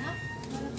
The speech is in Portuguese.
tá?